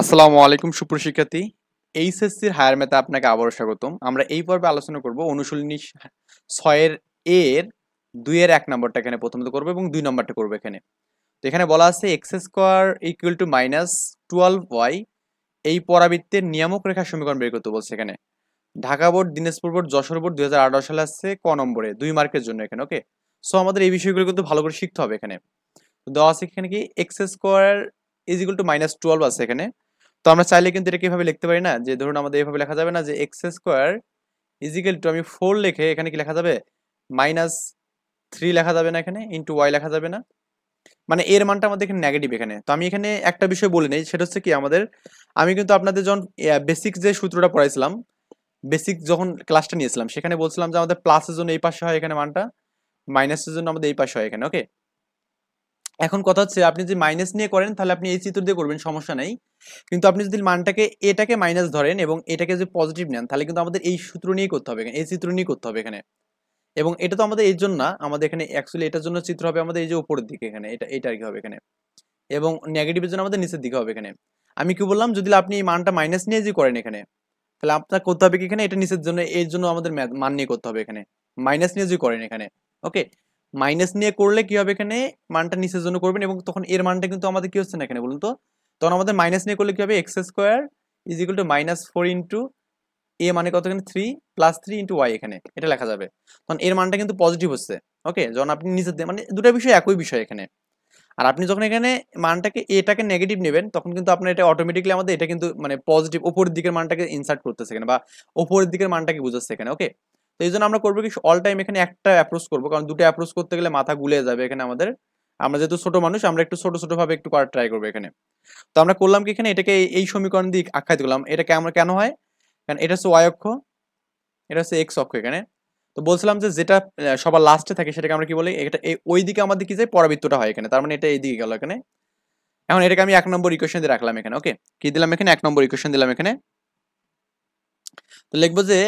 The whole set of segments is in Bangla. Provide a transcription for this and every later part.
আসসালামু আলাইকুম সুপ্রশিক্ষার্থী এইচএসসির হায়ার ম্যাথে আপনাকে আবারও স্বাগতম। আমরা এই পর্বে আলোচনা করব অনুশীলনী ছয়ের এর দুইয়ের এক নম্বরটা এখানে প্রথমত করব এবং দুই নম্বরটা করব এখানে। তো এখানে বলা আছে X square equal to minus twelve Y, এই পরাবৃত্তের নিয়ামক রেখার সমীকরণ বের করতে বলছে এখানে। Dhaka board, Dinajpur board, Jessore board দুই হাজার আঠারো সালে আসছে ক নম্বরে, দুই মার্কের জন্য এখানে, ওকে? সো আমাদের এই বিষয়গুলো কিন্তু ভালো করে শিখতে হবে এখানে। দেওয়া আছে এখানে কি? X square is to minus twelve আছে এখানে। তো আমরা চাইলে কিন্তু এটা কীভাবে লিখতে পারি না, যে ধরুন আমাদের এভাবে লেখা যাবে না যে x square is equal to আমি ফোর লিখে এখানে কি লেখা যাবে? মাইনাস থ্রি লেখা যাবে না এখানে ইন্টু ওয়াই লেখা যাবে না। মানে এর মানটা আমাদের এখানে নেগেটিভ এখানে। তো আমি এখানে একটা বিষয় বলে নিই, সেটা হচ্ছে কি আমাদের, আমি কিন্তু আপনাদের যখন বেসিক যে সূত্রটা পড়াইছিলাম বেসিক যখন ক্লাসটা নিয়েছিলাম, সেখানে বলছিলাম যে আমাদের প্লাসের জন্য এই পাশে হয় এখানে মানটা মাইনাসের জন্য আমাদের এই পাশে হয় এখানে ওকে এখন কথা হচ্ছে, আপনি যদি মাইনাস নিয়ে করেন, তাহলে আপনি এই চিত্র দিয়ে করবেন, সমস্যা নাই। কিন্তু আপনি যদি মানটাকে, এটাকে মাইনাস ধরেন এবং এটাকে যদি পজিটিভ নেন, তাহলে কিন্তু আমাদের এই সূত্র নিয়ে করতে হবে এই চিত্র নিয়ে করতে হবে এখানে। এবং এটা তো আমাদের এর জন্য না, আমাদের এখানে অ্যাকচুয়ালি এটার জন্য চিত্র হবে আমাদের এই যে উপরের দিকে এখানে, এটা এটা আর কি হবে এখানে। এবং নেগেটিভের জন্য আমাদের নিচের দিকে হবে এখানে। আমি কি বললাম, যদি আপনি এই মানটা মাইনাস নিয়ে যে করেন এখানে, তাহলে আপনার করতে হবে কি এখানে? এটা নিচের জন্য, এর জন্য আমাদের মান নিয়ে করতে হবে এখানে। মাইনাস নিয়ে যদি করেন এখানে ওকে মাইনাস নিয়ে করলে কি হবে এখানে? মানটা নিচের জন্য করবেন এবং তখন এর মানটা কিন্তু আমাদের কি হচ্ছে না এখানে বলুন তো? তখন আমাদের মাইনাস নিয়ে করলে কি হবে? X square is equal to minus four into A মানে কত এখানে? Three plus three into Y এখানে। এটা লেখা যাবে। তখন এর মানটা কিন্তু পজিটিভ হচ্ছে। ওকে? যখন আপনি নিচের দিয়ে মানে দুটো বিষয় একই বিষয় এখানে। আর আপনি যখন এখানে মানটাকে এটাকে নেগেটিভ নেবেন, তখন কিন্তু আপনার এটা অটোমেটিকলি আমাদের এটা কিন্তু মানে পজিটিভ উপরের দিকের মানটাকে ইনসার্ট করতেছে এখানে বা উপরের দিকের মানটাকে বুঝাচ্ছে এখানে। ওকে? তো এই জন্য আমরা করব কি অল টাইম এখানে একটা অ্যাপ্রোচ করব। কারণ দুটো অ্যাপ্রোচ করতে গেলে মাথা গুলে যাবে এখানে আমাদের। আমরা যেহেতু ছোট মানুষ, আমরা একটু ছোট ছোট ভাবে একটু করার ট্রাই করব এখানে। তো আমরা করলাম কি এখানে? এটাকে এই- সমীকরণ দিয়ে আখ্যায়িত করলাম। এটা কেমন কেন হয়? কারণ এটা হচ্ছে ওয়াই অক্ষ, এটা হচ্ছে এক্স অক্ষ এখানে। তো বলছিলাম যে যেটা সবার লাস্টে থাকে সেটাকে আমরা কি বলি? এটা ওই দিকে আমাদের কি যায়? পরাবৃত্তটা হয় এখানে। তার মানে এটা এই দিকে গেল এখানে। এখন এটাকে আমি এক নম্বর ইকুয়েশন দিয়ে রাখলাম এখানে ওকে কি দিলাম এখানে? এক নম্বর ইকুয়েশন দিলাম এখানে। তো লিখব যে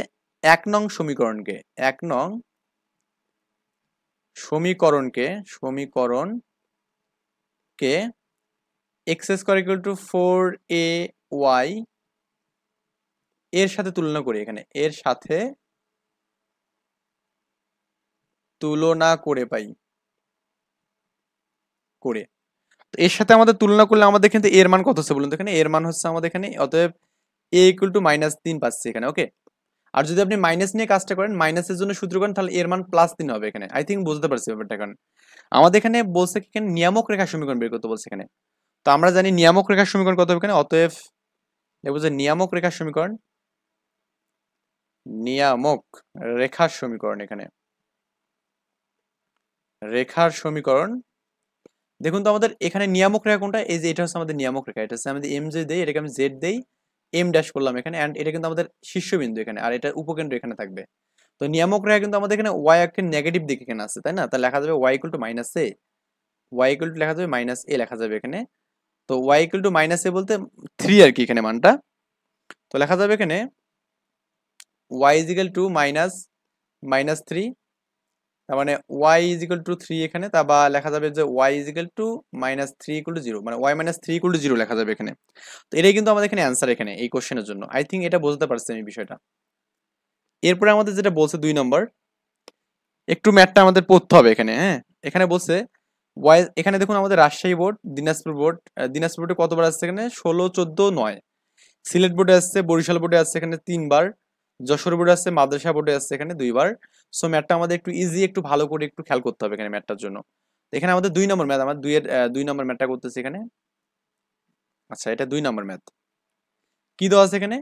এক নং সমীকরণকে, এক নং সমীকরণকে সমীকরণকে X square equal to four A Y এর সাথে তুলনা করি এখানে, এর সাথে তুলনা করে পাই, করে। এর সাথে আমাদের তুলনা করলে আমাদের কিন্তু এর মান কত হচ্ছে বলুন তো এখানে? এর মান হচ্ছে আমাদের এখানে, অতএব এ ইকুয়াল টু মাইনাস তিন পাচ্ছি এখানে ওকে আর যদি আপনি মাইনাস নিয়ে কাজটা করেন মাইনাসের জন্য সূত্র করেন, তাহলে এর মান প্লাস তিন হবে এখানে। আই থিঙ্ক বুঝতে পারছি ব্যাপারটা এখন। আমাদের এখানে বলছে এখানে নিয়ামক রেখা সমীকরণ বের করতে বলছে এখানে। তো আমরা জানি নিয়ামক রেখার সমীকরণ কত হবে এখানে? অতএব দেখব যে নিয়ামক রেখার সমীকরণ, নিয়ামক রেখার সমীকরণ এখানে। রেখার সমীকরণ, দেখুন তো আমাদের এখানে নিয়ামক রেখা কোনটা? এই যে এটা হচ্ছে আমাদের নিয়ামক রেখা। এটা হচ্ছে আমাদের এম জে দেই, এটাকে আমি জেড দেই। এম ড্যাশ করলাম এখানে অ্যান্ড এটা কিন্তু আমাদের শীর্ষবিন্দু এখানে, আর এটা উপকেন্দ্র এখানে থাকবে। তো নিয়ামক রেখা কিন্তু আমাদের এখানে ওয়াই অক্ষের নেগেটিভ দিকে এখানে আছে, তাই না? তা লেখা যাবে Y equal to minus A Y equal to লেখা যাবে মাইনাস এ লেখা যাবে এখানে। তো Y equal to minus A বলতে থ্রি আর কি এখানে মানটা। তো লেখা যাবে এখানে Y is equal to minus minus three তার মানে Y is equal to three এখানে, তা বা লেখা যাবে যে Y is equal to minus three equal to zero মানে Y minus three equal to zero লেখা যাবে এখানে। তো এটাই কিন্তু আমাদের এখানে অ্যান্সার এখানে, এই কোশ্চেনের জন্য। আই থিঙ্ক এটা বুঝতে পারছি আমি বিষয়টা। এরপরে আমাদের যেটা বলছে দুই নম্বর, একটু ম্যাথটা আমাদের পড়তে হবে এখানে হ্যাঁ? এখানে বলছে ওয়াই এখানে দেখুন আমাদের রাজশাহী বোর্ড দিনাজপুর বোর্ড দিনাজপুর বোর্ডে কতবার আসছে এখানে? ষোলো, চোদ্দ, নয়। সিলেট বোর্ডে আসছে, বরিশাল বোর্ডে আসছে এখানে তিনবার। যশোর বোর্ডে আসছে, মাদ্রাসা বোর্ডে আসছে এখানে দুইবার। সো ম্যাথটা আমাদের একটু ইজি একটু ভালো করে একটু খেয়াল করতে হবে এখানে ম্যাথটার জন্য। এখানে আমাদের দুই নম্বর ম্যাথ আমার দুইয়ের দুই নম্বর ম্যাথটা করতেছি এখানে। আচ্ছা এটা দুই নম্বর ম্যাথ কি দেওয়া আছে এখানে?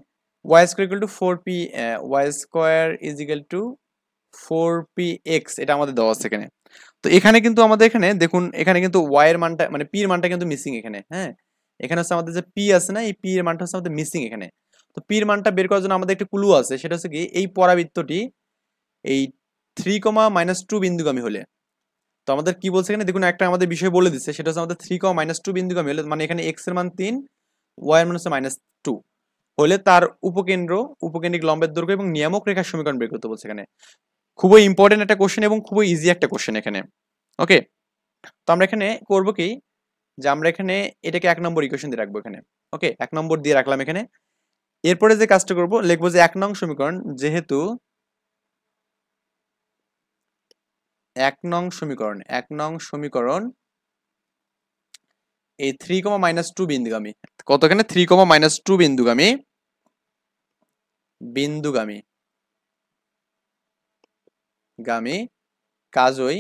Y square equal to four P Y square is equal to four P X এটা আমাদের দেওয়া আছে এখানে। তো এখানে কিন্তু আমাদের এখানে, দেখুন, এখানে কিন্তু ওয়াই এর মানটা মানে পি এর মানটা কিন্তু মিসিং এখানে হ্যাঁ? এখানে হচ্ছে আমাদের যে পি আছে না, এই পি এর মানটা হচ্ছে আমাদের মিসিং এখানে। তো পি এর মানটা বের করার জন্য আমাদের একটা ক্লু আছে, সেটা হচ্ছে কি, এই পরাবৃত্তটি, এই থ্রি কমা মাইনাস টু বিন্দুগামী হলে। তো আমাদের কি বলছে এখানে? দেখুন, একটা আমাদের বিষয় বলে দিচ্ছে, সেটা হচ্ছে আমাদের থ্রি কমা মাইনাস টু বিন্দুগামী হলে মানে এখানে এক্সের মান তিন ওয়াই এর মান হচ্ছে মাইনাস টু হলে তার উপকেন্দ্র, উপকেন্দ্রিক লম্বের দৈর্ঘ্য এবং নিয়ামক রেখার সমীকরণ বের করতে বলছে এখানে। খুবই ইম্পর্টেন্ট একটা কোশ্চেন এবং খুবই ইজি একটা কোশ্চেন এখানে। ওকে তো আমরা এখানে করব কি? যে আমরা এখানে এটাকে এক নম্বর ইকুয়েশন দিয়ে রাখব এখানে। ওকে এক নম্বর দিয়ে রাখলাম এখানে। এরপরে যে কাজটা করব, লিখব যে এক নং সমীকরণ, যেহেতু এক নং সমীকরণ, এক নং সমীকরণ, এই থ্রি কমা মাইনাস টু বিন্দুগামী। কত এখানে থ্রি কমা মাইনাস টু বিন্দুগামী। বিন্দুগামী। গামী। কাজই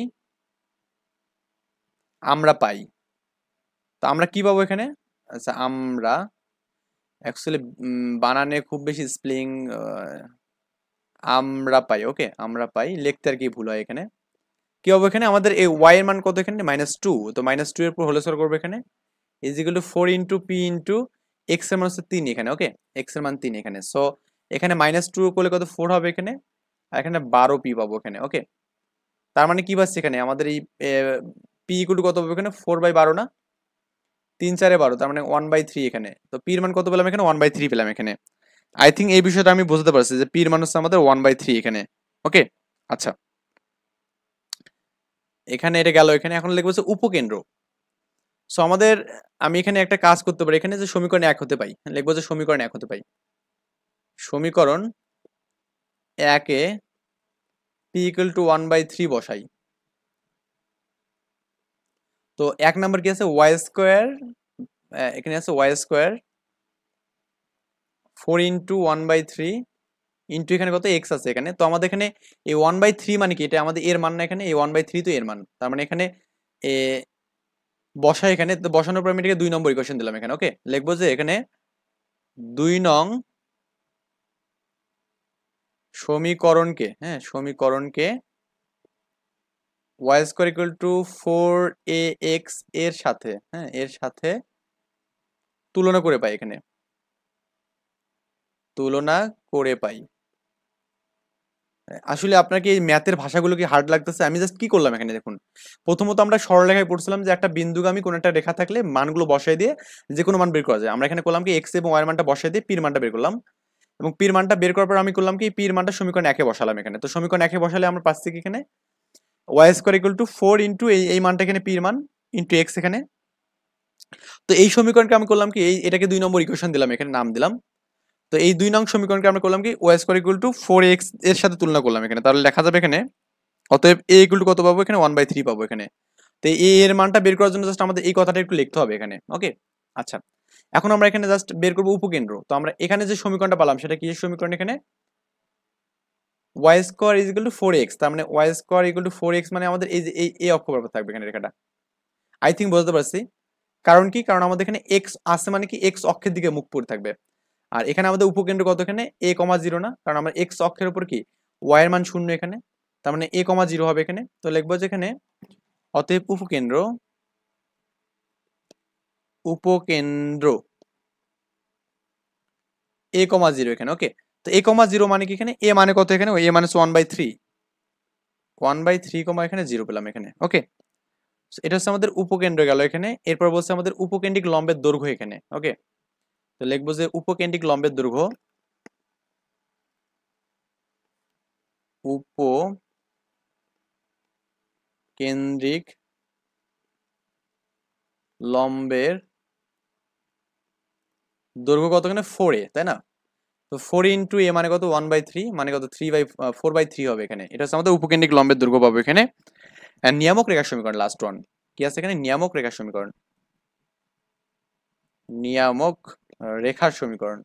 আমরা পাই। তো আমরা কি পাবো এখানে? আচ্ছা আমরা অ্যাকচুয়ালি বানানে খুব বেশি স্প্লিং আমরা পাই ওকে আমরা পাই। লিখতে আর কি ভুল হয় এখানে। কি হবে এখানে? আমাদের এই ওয়াই এর মান কত এখানে? মাইনাস টু তো মাইনাস টু এর উপর হোলেসর করব এখানে। Equal to four into P into এক্সের মান হচ্ছে তিন এখানে ওকে এক্সের মান তিন এখানে। সো এখানে মাইনাস টু করলে কত? ফোর হবে এখানে। আর এখানে বারো পি পাবো এখানে ওকে তার মানে কি পাচ্ছি এখানে? আমাদের এই পি ইকুয়াল কত পাবো এখানে? ফোর বাই বারো না? তিন চারে বারো, তার মানে ওয়ান বাই থ্রি এখানে। তো পির মান কত পেলাম এখানে? ওয়ান বাই থ্রি পেলাম এখানে। আই থিঙ্ক এই বিষয়টা আমি বুঝতে পারছি যে পির মান হচ্ছে আমাদের ওয়ান বাই থ্রি এখানে ওকে আচ্ছা। এখানে এটা গেল, এখানে এখন লিখব হচ্ছে উপকেন্দ্র। সো আমাদের, আমি এখানে একটা কাজ করতে পারি, এখানে যে সমীকরণ এক হতে পাই, লিখব যে সমীকরণ এক হতে পাই। সমীকরণ একে P equal to one by three বসাই। তো এক নাম্বার কি আছে? ওয়াই স্কোয়ার এখানে আছে Y square four into one by three into এখানে কত এক্স আছে এখানে? তো আমাদের এখানে এই ওয়ান বাই থ্রি মানে কি? এটা আমাদের এর মান না এখানে? এই ওয়ান বাই থ্রি তো এর মান। তার মানে এখানে, এ বসা এখানে, তো বসানোর পর আমি এটাকে দুই নম্বর ইকুয়েশন দিলাম এখানে ওকে লিখব যে এখানে দুই নং সমীকরণকে হ্যাঁ সমীকরণকে Y square equal to four A এক্সের সাথে হ্যাঁ এর সাথে তুলনা করে পাই এখানে। তুলনা করে পাই। আসলে আপনাকে এই ম্যাথের ভাষাগুলো কি হার্ড লাগতেছে? আমি জাস্ট কি করলাম এখানে দেখুন। প্রথমত আমরা সরলরেখায় পড়ছিলাম যে একটা বিন্দুগামী কোনো একটা রেখা থাকলে মানগুলো বসাই দিয়ে যে কোনো মান বের করা যায়। আমরা এখানে করলাম কি এক্স এবং ওয়াই মানটা বসাই দিয়ে পির মানটা বের করলাম। এবং পির মানটা বের করার পর আমি করলাম কি পির মানটা সমীকরণ একে বসালাম এখানে। তো সমীকরণ একে বসালে আমরা পাচ্ছি কি এখানে? Y square equal to four into এই এই মানটা এখানে পির মান ইন্টু এক্স এখানে। তো এই সমীকরণকে আমি করলাম কি এই, এটাকে দুই নম্বর ইকুয়েশন দিলাম, এখানে নাম দিলাম। তো এই দুই নং সমীকরণকে আমরা করলাম কি? Y square equal to four এক্সের সাথে তুলনা করলাম এখানে। তাহলে লেখা যাবে এখানে, অতএব এ ইকুয়াল টু কত পাবো এখানে? ওয়ান বাই থ্রি পাবো এখানে। তো এ এর মানটা বের করার জন্য জাস্ট আমাদের এই কথাটা একটু লিখতে হবে এখানে ওকে আচ্ছা এখন আমরা এখানে জাস্ট বের করব উপকেন্দ্র। তো আমরা এখানে যে সমীকরণটা পেলাম, সেটা কি সমীকরণ এখানে? Y square is equal to four X তার মানে Y square equal to four X মানে আমাদের এই যে, এই এই অক্ষ বরাবর থাকবে এখানে রেখাটা। আই থিঙ্ক বুঝতে পারছি। কারণ কি? কারণ আমাদের এখানে এক্স আছে মানে কি? এক্স অক্ষের দিকে মুখ পড়ে থাকবে। আর এখানে আমাদের উপকেন্দ্র কত এখানে? এ কমা জিরো না? কারণ আমরা এক্স অক্ষের উপর কি? ওয়াই এর মান শূন্য এখানে। তার মানে এ কমা জিরো হবে এখানে। তো লিখব যে এখানে অতএব উপকেন্দ্র উপকেন্দ্র এ কমা জিরো এখানে। ওকে তো এ কমা জিরো মানে কি এখানে? এ মানে কত এখানে? এ মানে one by three one by three comma এখানে জিরো পেলাম এখানে। ওকে এটা হচ্ছে আমাদের উপকেন্দ্র গেল এখানে। এরপর বলছে আমাদের উপকেন্দ্রিক লম্বের দৈর্ঘ্য এখানে। ওকে তো লিখব যে উপকেন্দ্রিক লম্বের দৈর্ঘ্য উপ কেন্দ্রিক লম্বের দৈর্ঘ্য কত এখানে? ফোর এ তাই না? তো ফোর ইন্টু এ মানে কত? ওয়ান বাই থ্রি মানে কত? Three by four by three হবে এখানে। এটা হচ্ছে আমাদের উপকেন্দ্রিক লম্বের দৈর্ঘ্য পাবো এখানে। নিয়ামক রেখার সমীকরণ লাস্ট ওয়ান কি আছে এখানে? নিয়ামক রেখার সমীকরণ। নিয়ামক রেখার সমীকরণ।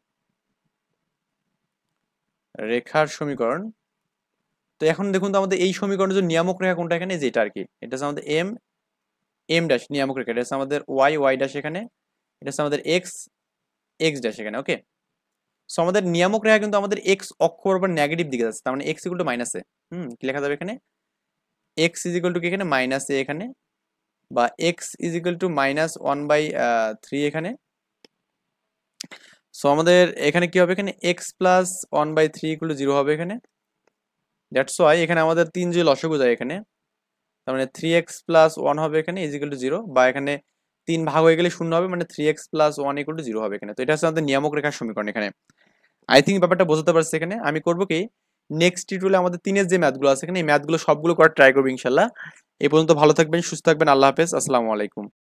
রেখার সমীকরণ। তো এখন দেখুন তো আমাদের এই সমীকরণের যে নিয়ামক রেখা কোনটা এখানে? যেটা আর কি। এটা হচ্ছে আমাদের এম এম ড্যাশ নিয়ামক রেখা। এটা আমাদের ওয়াই ওয়াই ড্যাশ এখানে। এটা হচ্ছে আমাদের এক্স এক্স ড্যাশ এখানে ওকে সো আমাদের নিয়ামক রেখা কিন্তু আমাদের এক্স অক্ষ বরাবর নেগেটিভ দিকে যাচ্ছে। তার মানে এক্স ইকুয়াল টু মাইনাস হুম, কি লেখা যাবে এখানে? এক্স ইজ ইকুয়াল টু কি এখানে? মাইনাস এখানে। বা X is equal to minus one by three এখানে। সো আমাদের এখানে কি হবে? এখানে X plus one by three equal zero হবে এখানে। দ্যাটস ওয়াই এখানে আমাদের তিন যে লসগু যায় এখানে, তার মানে থ্রি এক্স প্লাস ওয়ান হবে এখানে ইজ ইকুয়াল টু জিরো বা এখানে তিন ভাগ হয়ে গেলে শূন্য হবে মানে three X plus one equal to zero হবে এখানে। তো এটা হচ্ছে আমাদের নিয়ামক রেখার সমীকরণ এখানে। আই থিঙ্ক ব্যাপারটা বোঝাতে পারছি এখানে। আমি করব কি? নেক্সট টিউটোরিয়ালে আমাদের তিনের যে ম্যাথগুলো আছে এখানে, এই ম্যাথগুলো সবগুলো করার ট্রাই করব ইনশাল্লাহ। এই পর্যন্ত ভালো থাকবেন, সুস্থ থাকবেন, আল্লাহ হাফেজ, আসসালামু আলাইকুম।